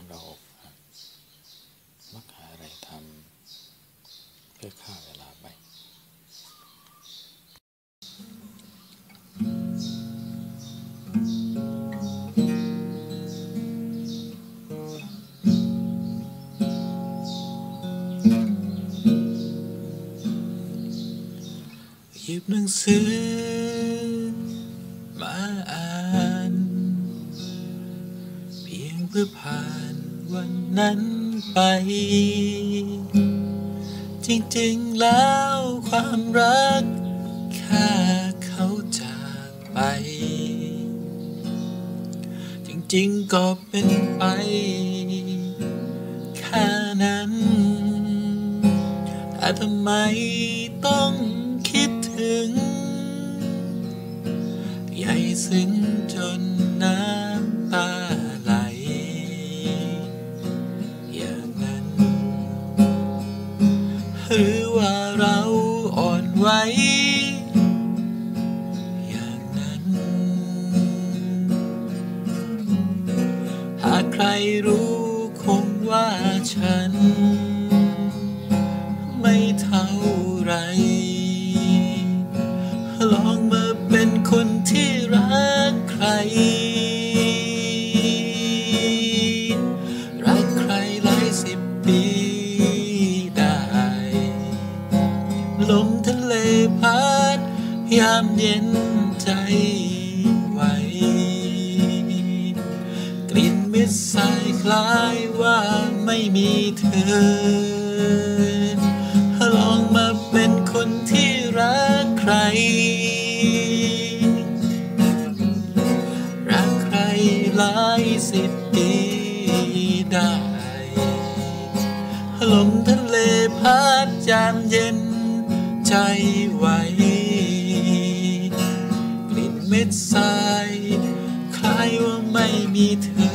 คนเรามักหาอะไรทำเพื่อฆ่าเวลาไปหยิบหนังสือ พื่อผ่านวันนั้นไป จริงๆแล้วความรักแค่เขาจากไป จริงๆก็เป็นไป แค่นั้นแต่ทำไมต้องคิดถึง ใหญ่ซึ้งจน หรือว่าเราอ่อนไหวอย่างนั้น หากใครรู้คงว่าฉัน ไม่เท่าไร ลองมาเป็นคนที่รักใคร ยามเย็นใจไหวกลิ่นมิตรสายคล้ายว่าไม่มีเธอลองมาเป็นคนที่รักใคร รักใครหลายสิบปีได้ลมทะเลพัดยามเย็นใจไหว ดทรายคล้ายว่าไม่มีเธอ